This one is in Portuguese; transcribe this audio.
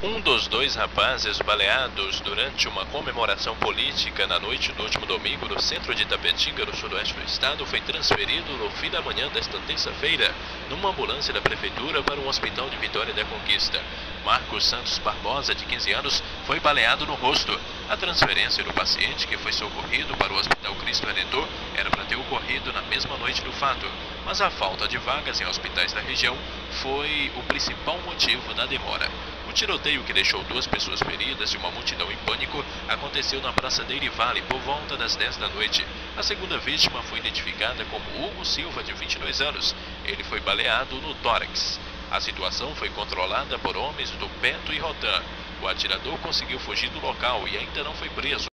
Um dos dois rapazes baleados durante uma comemoração política na noite do último domingo no centro de Itapetinga, no sudoeste do estado, foi transferido no fim da manhã desta terça-feira numa ambulância da prefeitura para o hospital de Vitória da Conquista. Marcos Santos Barbosa, de 15 anos, foi baleado no rosto. A transferência do paciente, que foi socorrido para o Hospital Cristo Redentor, era para ter ocorrido na mesma noite do fato, mas a falta de vagas em hospitais da região foi o principal motivo da demora. O tiroteio que deixou duas pessoas feridas e uma multidão em pânico aconteceu na Praça Deire Vale por volta das 10 da noite. A segunda vítima foi identificada como Hugo Silva, de 22 anos. Ele foi baleado no tórax. A situação foi controlada por homens do Beto e Rotan. O atirador conseguiu fugir do local e ainda não foi preso.